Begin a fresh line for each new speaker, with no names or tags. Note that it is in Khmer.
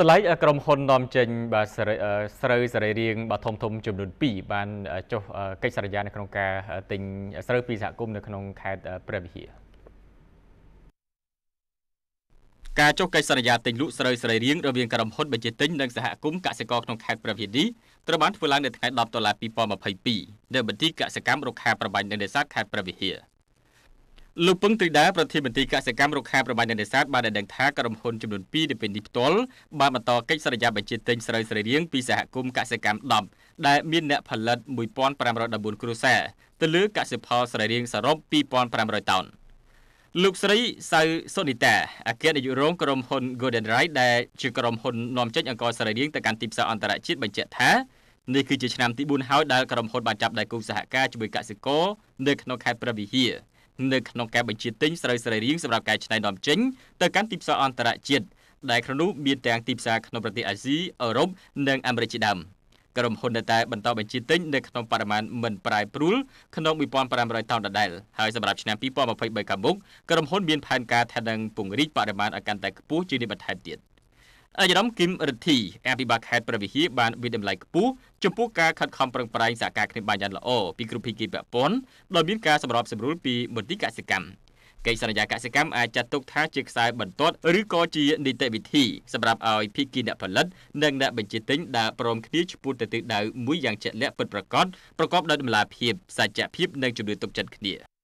តម្លៃក្រុមហ៊ុននាំចេញបាទស្រូវស្រូវសរីរាង្គបាទធំធំចំនួន2បានចុះកិច្ចសន្យានៅក្នុងការទិញស្រូវពីសហគមន៍នៅក្នុងខេត្តព្រះវិហារការចុះកិច្ចសន្យាទិញលក់ស្រូវសរីរាង្គរវាងក្រុមហ៊ុនបញ្ជាទិញនិងសហគមន៍កសិករក្នុងខេត្តព្រះវិហារនេះត្រូវបានធ្វើឡើងនៅថ្ងៃ10ដុល្លារ2022នៅមន្ទីរកសិកម្មរុក្ខាប្របាញ់និងនេសាទខេត្តព្រះវិហារ លោកពឹងទ្រីដាប្រធានមន្ត្រីកសិកម្មរុក្ខាប្រមាញ់និងនេសាទបានឲ្យដឹងថាក្រុមហ៊ុនចំនួន2នៅពេលនេះផ្ទាល់បានបន្តកិច្ចសន្យាបញ្ជាទិញស្រូវសរីរាង្គពីសហគមន៍កសិកម្ម10ដែលមានអ្នកផលិត1514គ្រួសារទៅលើកសិផលសរីរាង្គសរុប2500តោនលោកស្រីសៅសុនីតាអគ្គនាយករងក្រុមហ៊ុន Golden Ride ដែលជាក្រុមហ៊ុននាំចេញអង្ករសរីរាង្គទៅកាន់ទីផ្សារអន្តរជាតិបញ្ជាក់ថានេះគឺជាឆ្នាំទី4ហើយដែលក្រុមហ៊ុនបានចាប់ដៃគូសហការជាមួយកសិករនៅក្នុងខេត្តព្រះវិហារ នៅក្នុងការបញ្ជាទិញស្រូវសរីរាង្គសម្រាប់ការច្នៃនាំចេញទៅកាន់ទីផ្សារអន្តរជាតិដែលក្នុងនោះមានទាំងទីផ្សារក្នុងប្រទេសអាស៊ីអឺរ៉ុបនិងអាមេរិកជាដើមក្រុមហ៊ុននៅតែបន្តបញ្ជាទិញនៅក្នុងបរិមាណមិនប្រែប្រួលក្នុង1500តោនដដែលហើយសម្រាប់ឆ្នាំ2023ខាងមុខក្រុមហ៊ុនមានផែនការថានឹងពង្រីកបរិមាណឲ្យកាន់តែខ្ពស់ជាងនេះបន្ថែមទៀត។ អាយដាមគឹមរិទ្ធីអភិបាលខេត្តព្រះវិហារបានវិតម្លៃខ្ពស់ចំពោះការខិតខំប្រឹងប្រែងសហការគ្នាបានយ៉ាងល្អពីគ្រប់ភាគីពាក់ព័ន្ធដោយមានការសម្របសម្រួលពីមន្ទីរកសិកម្មកិច្ចសន្យាកសិកម្មអាចចាត់ទុកថាជាខ្សែបន្ទាត់ឬក៏ជានីតិវិធីសម្រាប់ឲ្យភាគីអ្នកផលិតនិងអ្នកបញ្ជាទិញដែលព្រមគ្នាឆ្ពោះទៅទិសដៅមួយយ៉ាងជាក់លាក់ពិតប្រាកដប្រកបដោយតម្លាភាពសច្ចភាពនិងជំនឿទុកចិត្តគ្នា